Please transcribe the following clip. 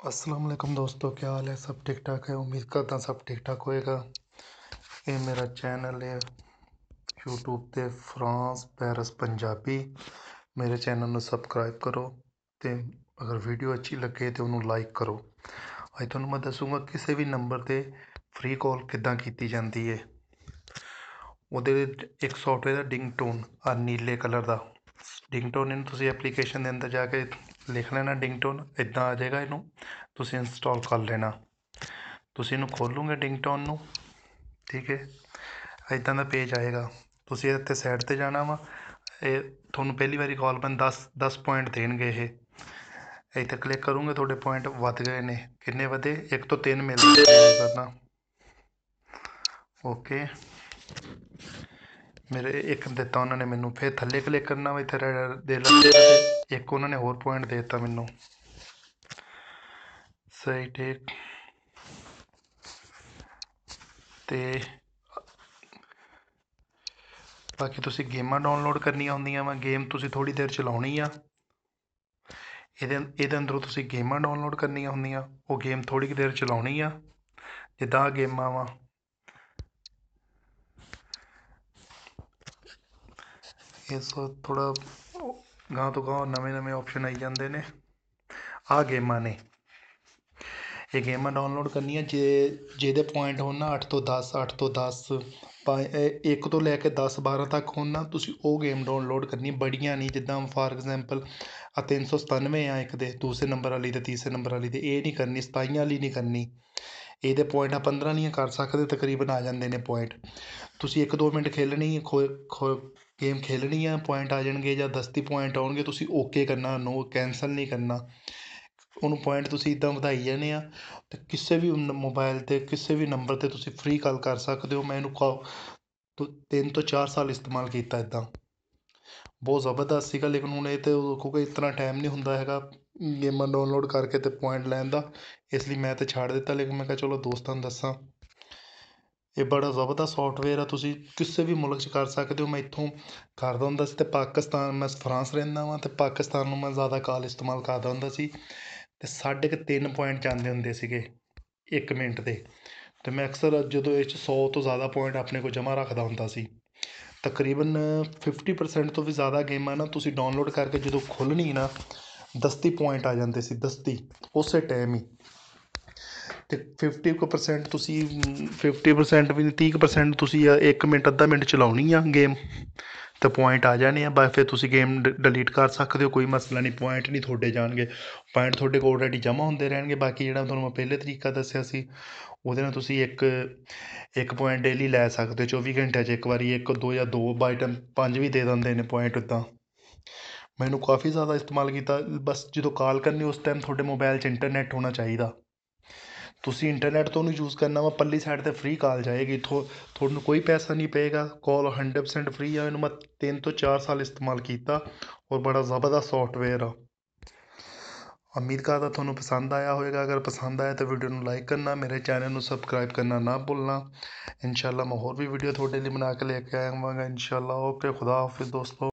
अस्सलाम वालेकुम दोस्तों क्या हाल है सब ठीक ठाक है उम्मीद करता सब ठीक ठाक होएगा ਇਹ ਮੇਰਾ ਚੈਨਲ ਹੈ YouTube ਤੇ ਫਰਾਂਸ ਪੈਰਿਸ ਪੰਜਾਬੀ ਮੇਰੇ ਚੈਨਲ ਨੂੰ ਸਬਸਕ੍ਰਾਈਬ ਕਰੋ ਤੇ ਅਗਰ ਵੀਡੀਓ ਅੱਛੀ ਲੱਗੇ ਤੇ ਉਹਨੂੰ ਲਾਈਕ ਕਰੋ ਅੱਜ ਤੁਹਾਨੂੰ ਮੈਂ ਦੱਸੂਗਾ ਕਿਸੇ ਵੀ ਨੰਬਰ ਤੇ ਫ੍ਰੀ ਕਾਲ ਕਿੱਦਾਂ ਕੀਤੀ ਜਾਂਦੀ ਹੈ ਉਹਦੇ ਇੱਕ ਸੌਫਟਵੇਅਰ ਦਾ ਡਿੰਗਟੋਨ ਆ ਨੀਲੇ ਕਲਰ ਦਾ ਡਿੰਗਟੋਨ ਇਹਨੂੰ ਤੁਸੀਂ ਐਪਲੀਕੇਸ਼ਨ ਦੇ ਅੰਦਰ ਜਾ ਕੇ ਲਿਖ ਲੈਣਾ ਡਿੰਗਟੋਨ ਇੱਦਾਂ ਆ ਜਾਏਗਾ ਇਹਨੂੰ। ਤੁਸੀਂ ਇੰਸਟਾਲ ਕਰ ਲੈਣਾ। ਤੁਸੀਂ ਇਹਨੂੰ ਖੋਲੋਗੇ ਡਿੰਗਟੋਨ ਨੂੰ। ਠੀਕ ਹੈ। ਇੱਦਾਂ ਦਾ ਪੇਜ ਆਏਗਾ। ਤੁਸੀਂ ਇਹਦੇ 'ਤੇ ਸਾਈਡ ਤੇ ਜਾਣਾ ਵਾ। ਇਹ ਤੁਹਾਨੂੰ ਪਹਿਲੀ ਵਾਰੀ ਕਾਲ ਬਨ 10 10 ਪੁਆਇੰਟ ਦੇਣਗੇ ਇਹ। ਇੱਥੇ ਕਲਿੱਕ ਕਰੋਗੇ, ਤੁਹਾਡੇ ਪੁਆਇੰਟ ਵੱਧ ਗਏ ਨੇ। ਕਿੰਨੇ ਵਧੇ? ਇੱਕ ਤੋਂ 3 ਮਿਲਦੇ ਕਰਨਾ। ਓਕੇ ਮੇਰੇ ਇੱਕ ਦਿੱਤਾ, ਉਹਨਾਂ ਨੇ ਮੈਨੂੰ ਫਿਰ ਥੱਲੇ ਕਲਿੱਕ ਕਰਨਾ ਵਾ ਇੱਥੇ ਦੇ ਇੱਕ ਉਹਨਾਂ ਨੇ ਹੋਰ ਪੁਆਇੰਟ ਦੇ ਦਿੱਤਾ ਮੈਨੂੰ। ਸਹੀ, ਠੀਕ। ਤੇ ਬਾਕੀ ਤੁਸੀਂ ਗੇਮਾਂ ਡਾਊਨਲੋਡ ਕਰਨੀਆਂ ਹੁੰਦੀਆਂ ਵਾ, ਗੇਮ ਤੁਸੀਂ ਥੋੜੀ ਦੇਰ ਚਲਾਉਣੀ ਆ। ਇਹਦੇ ਇਹਦੇ ਅੰਦਰੋਂ ਤੁਸੀਂ ਗੇਮਾਂ ਡਾਊਨਲੋਡ ਕਰਨੀਆਂ ਹੁੰਦੀਆਂ, ਉਹ ਗੇਮ ਥੋੜੀ ਕਿ ਦੇਰ ਚਲਾਉਣੀ ਆ, ਜਿੱਦਾਂ ਗੇਮਾਂ ਵਾ। ਇਸ ਥੋੜ੍ਹਾ ਅਗਾਂਹ ਤੋਂ ਗਾਂ ਨਵੇਂ ਨਵੇਂ ਆਪਸ਼ਨ ਆਈ ਜਾਂਦੇ ਨੇ। ਆਹ ਗੇਮਾਂ ਨੇ। ਇਹ ਗੇਮਾਂ ਡਾਊਨਲੋਡ ਕਰਨੀਆਂ ਜੇ, ਜਿਹਦੇ ਪੁਆਇੰਟ ਹੋਣ ਨਾ ਅੱਠ ਤੋਂ ਦਸ, ਅੱਠ ਤੋਂ ਦਸ ਇੱਕ ਤੋਂ ਲੈ ਕੇ ਦਸ, ਬਾਰਾਂ ਤੱਕ ਹੋਣ ਨਾ, ਤੁਸੀਂ ਉਹ ਗੇਮ ਡਾਊਨਲੋਡ ਕਰਨੀ। ਬੜੀਆਂ ਨਹੀਂ ਜਿੱਦਾਂ ਫਾਰ ਐਗਜ਼ਾਮਪਲ ਆ 397 ਆ ਇੱਕ ਦੇ, ਦੂਸਰੇ ਨੰਬਰ ਵਾਲੀ ਅਤੇ ਤੀਸਰੇ ਨੰਬਰ ਵਾਲੀ ਤੇ ਇਹ ਨਹੀਂ ਕਰਨੀ 27 ਵਾਲੀ ਨਹੀਂ ਕਰਨੀ। ਇਹਦੇ ਪੁਆਇੰਟ ਆ 15 ਨਹੀਂ ਕਰ ਸਕਦੇ, ਤਕਰੀਬਨ ਆ ਜਾਂਦੇ ਨੇ ਪੁਆਇੰਟ ਤੁਸੀਂ 1-2 ਮਿੰਟ ਖੇਲਣੀ ਗੇਮ ਖੇਲਣੀ ਆ ਪੁਆਇੰਟ ਆ ਜਾਣਗੇ ਜਾਂ ਦਸਤੀ ਪੁਆਇੰਟ ਆਉਣਗੇ, ਤੁਸੀਂ ਓਕੇ ਕਰਨਾ ਨੋ ਕੈਂਸਲ ਨਹੀਂ ਕਰਨਾ। ਉਹਨੂੰ ਪੁਆਇੰਟ ਤੁਸੀਂ ਇੱਦਾਂ ਵਧਾਈ ਜਾਣੇ ਆ ਅਤੇ ਕਿਸੇ ਵੀ ਮੋਬਾਇਲ ਤੇ, ਕਿਸੇ ਵੀ ਨੰਬਰ ਤੇ ਤੁਸੀਂ ਫਰੀ ਕਾਲ ਕਰ ਸਕਦੇ ਹੋ। ਮੈਂ ਇਹਨੂੰ ਤਿੰਨ ਤੋਂ ਚਾਰ ਸਾਲ ਇਸਤੇਮਾਲ ਕੀਤਾ ਇੱਦਾਂ। ਬਹੁਤ ਜ਼ਬਰਦਸਤ ਸੀਗਾ ਲੇਕਿਨ ਹੁਣ ਇਹ ਤਾਂ ਕਿਉਂਕਿ ਇਤਨਾ ਟਾਈਮ ਨਹੀਂ ਹੁੰਦਾ ਹੈਗਾ। ਗੇਮਾਂ ਡਾਊਨਲੋਡ ਕਰਕੇ ਤੇ ਪੁਆਇੰਟ ਲੈਣ ਦਾ। ਇਸ ਲਈ ਮੈਂ ਤਾਂ ਛੱਡ ਦਿੱਤਾ, ਲੇਕਿਨ ਮੈਂ ਕਿਹਾ ਚਲੋ ਦੋਸਤਾਂ ਨੂੰ ਦੱਸਾਂ। ਇਹ ਬੜਾ ਜ਼ਬਰਦਸਤ ਸੋਫਟਵੇਅਰ ਆ, ਤੁਸੀਂ ਕਿਸੇ ਵੀ ਮੁਲਕ 'ਚ ਕਰ ਸਕਦੇ ਹੋ। ਮੈਂ ਇੱਥੋਂ ਕਰਦਾ ਹੁੰਦਾ ਸੀ ਅਤੇ ਪਾਕਿਸਤਾਨ, ਮੈਂ ਫਰਾਂਸ ਰਹਿੰਦਾ ਵਾਂ ਅਤੇ ਪਾਕਿਸਤਾਨ ਨੂੰ ਮੈਂ ਜ਼ਿਆਦਾ ਕਾਲ ਇਸਤੇਮਾਲ ਕਰਦਾ ਹੁੰਦਾ ਸੀ। ਅਤੇ ਸਾਢੇ ਕੁ ਤਿੰਨ ਪੁਆਇੰਟ ਜਾਂਦੇ ਹੁੰਦੇ ਸੀਗੇ ਇੱਕ ਮਿੰਟ ਦੇ। ਅਤੇ ਮੈਂ ਅਕਸਰ ਜਦੋਂ ਇਹ 'ਚ ਸੌ ਤੋਂ ਜ਼ਿਆਦਾ ਪੁਆਇੰਟ ਆਪਣੇ ਕੋਲ ਜਮ੍ਹਾਂ ਰੱਖਦਾ ਹੁੰਦਾ ਸੀ। ਤਕਰੀਬਨ ਫਿਫਟੀ ਪਰਸੈਂਟ ਤੋਂ ਵੀ ਜ਼ਿਆਦਾ ਗੇਮਾਂ ਨਾ ਤੁਸੀਂ ਡਾਊਨਲੋਡ ਕਰਕੇ ਜਦੋਂ ਖੋਲ੍ਹਣੀ ਨਾ ਦਸਤੀ ਪੁਆਇੰਟ ਆ ਜਾਂਦੇ ਸੀ, ਦਸਤੀ, ਉਸੇ ਟਾਈਮ ਹੀ। ਅਤੇ ਫਿਫਟੀ ਕੁ ਪਰਸੈਂਟ ਤੁਸੀਂ ਫਿਫਟੀ ਪਰਸੈਂਟ ਵੀ ਤੀਹ ਕੁ ਪਰਸੈਂਟ ਤੁਸੀਂ ਇੱਕ ਮਿੰਟ, ਅੱਧਾ ਮਿੰਟ ਚਲਾਉਣੀ ਆ ਗੇਮ ਤੇ ਪੁਆਇੰਟ ਆ ਜਾਣੇ ਆ, ਬਸ ਫਿਰ ਤੁਸੀਂ ਗੇਮ ਡਿਲੀਟ ਕਰ ਸਕਦੇ ਹੋ, ਕੋਈ ਮਸਲਾ ਨਹੀਂ ਪੁਆਇੰਟ ਨਹੀਂ ਤੁਹਾਡੇ ਜਾਣਗੇ। ਪੁਆਇੰਟ ਤੁਹਾਡੇ ਕੋਲ ਆਲਰੇਡੀ ਜਮ੍ਹਾਂ ਹੁੰਦੇ ਰਹਿਣਗੇ, ਬਾਕੀ ਜਿਹੜਾ ਤੁਹਾਨੂੰ ਮੈਂ ਪਹਿਲੇ ਤਰੀਕਾ ਦੱਸਿਆ ਸੀ, ਉਹਦੇ ਨਾਲ ਤੁਸੀਂ ਇੱਕ ਇੱਕ ਪੁਆਇੰਟ ਡੇਲੀ ਲੈ ਸਕਦੇ ਹੋ 24 ਘੰਟਿਆਂ 'ਚ ਇੱਕ ਵਾਰੀ ਇੱਕ, ਦੋ ਜਾਂ ਦੋ ਬਾਈ ਟਾਈਮ ਪੰਜ ਵੀ ਦੇ ਦਿੰਦੇ ਨੇ ਪੁਆਇੰਟ ਉੱਦਾਂ ਮੈਨੂੰ ਕਾਫੀ ਜ਼ਿਆਦਾ ਇਸਤੇਮਾਲ ਕੀਤਾ। ਬਸ ਜਦੋਂ ਕਾਲ ਕਰਨੀ, ਉਸ ਟਾਈਮ ਤੁਹਾਡੇ ਮੋਬਾਈਲ 'ਚ ਇੰਟਰਨੈਟ ਹੋਣਾ ਚਾਹੀਦਾ। ਤੁਸੀਂ ਇੰਟਰਨੈਟ ਤੋਂ ਉਹਨੂੰ ਯੂਜ਼ ਕਰਨਾ ਵਾ ਪੱਲੀ ਸਾਈਡ 'ਤੇ ਫਰੀ ਕਾਲ ਜਾਏਗੀ। ਥੋ, ਤੁਹਾਨੂੰ ਕੋਈ ਪੈਸਾ ਨਹੀਂ ਪਏਗਾ। ਕਾਲ ਹੰਡਰਡ ਪਰਸੈਂਟ ਫ੍ਰੀ ਆ। ਇਹਨੂੰ ਮੈਂ ਤਿੰਨ ਤੋਂ ਚਾਰ ਸਾਲ ਇਸਤੇਮਾਲ ਕੀਤਾ ਔਰ ਬੜਾ ਜ਼ਬਰਦਸਤ ਸੋਫਟਵੇਅਰ ਆ। ਉਮੀਦ ਕਰਦਾ ਤੁਹਾਨੂੰ ਪਸੰਦ ਆਇਆ ਹੋਵੇਗਾ। ਅਗਰ ਪਸੰਦ ਆਇਆ ਤਾਂ ਵੀਡੀਓ ਨੂੰ ਲਾਈਕ ਕਰਨਾ, ਮੇਰੇ ਚੈਨਲ ਨੂੰ ਸਬਸਕ੍ਰਾਈਬ ਕਰਨਾ ਨਾ ਭੁੱਲਣਾ। ਇਨਸ਼ਾਅੱਲਾ ਮੈਂ ਹੋਰ ਵੀ ਵੀਡੀਓ ਤੁਹਾਡੇ ਲਈ ਬਣਾ ਕੇ ਲੈ ਕੇ ਆਵਾਂਗਾ। ਇਨਸ਼ਾਅੱਲਾ ਓਕੇ ਖੁਦਾ ਹਾਫਿਜ਼ ਦੋਸਤੋ।